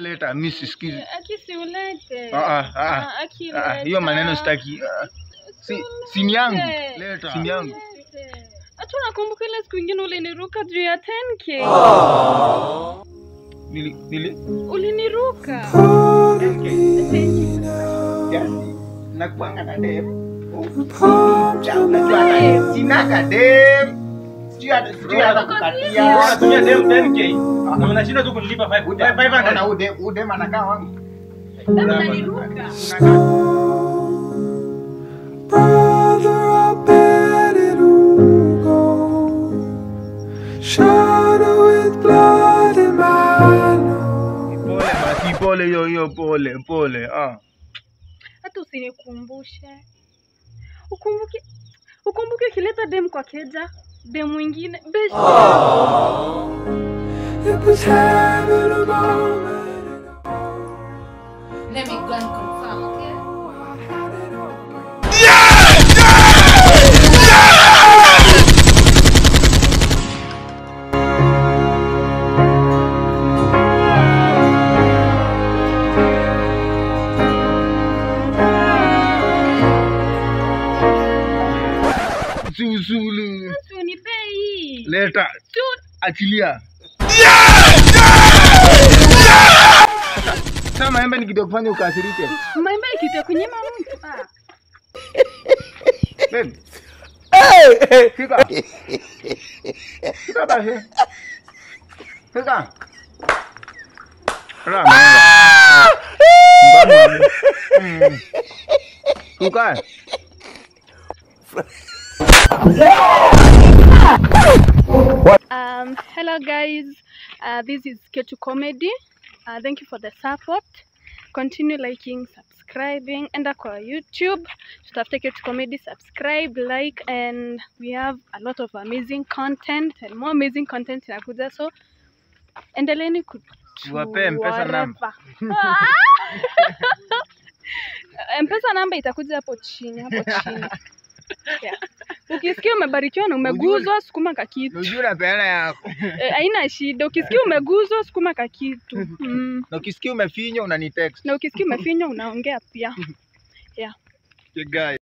Leta mimi sisikii. Aki siulete. Ah, ah, ah. Ah, Aki Ah, hiyo leta. maneno sitaki. Ah, Si simu yangu. Leta. Simu yangu. Hata nakumbuka ile siku nyingine uliniruka juu ya 10k. Nili nili Uliniruka. Yaani, nakuanga na dem. Ja, unajua sinaga dem. Sijui hata sijui hata kukatia. Unatumia dem 10k na unashinda tu kunilipa 500. Ona ude ude anakaa wangu. Unaniruka. Brother, I bet it'll go. Shadow with blood in my nose. Pole pole hiyo hiyo, pole pole. Ah. Hata usinikumbushe. Ukumbuke ukumbuke ukileta dem kwa keja, dem mwingine. be It was having a moment. Let me go and confirm, okay? Unipe hii. Leta. Achilia. Sasa maembe ni kidogo kufanya ukasirike. maembe ikita kunyima mtu. Ah. Babe. Fika. Fika basi. Fika. Ala maembe. Mbamu. Um, hello guys, uh, this is Ketu Comedy. Uh, thank you for the support. Continue liking, subscribing, enda kwa YouTube, tutafute Ketu Comedy, subscribe, like, and we have a lot of amazing content and more amazing content inakuja, so endeleeni kutuwape mpesa namba. Mpesa namba itakuja hapo chini, hapo chini. Yeah. Ukisikia umebarikiwa na umeguzwa, sukuma ka kitu. Unajua unapeana yako. Eh, haina shida. Ukisikia umeguzwa sukuma ka kitu. mm. Na ukisikia umefinywa unanitext. Na ukisikia umefinywa unaongea pia. Okay, guys.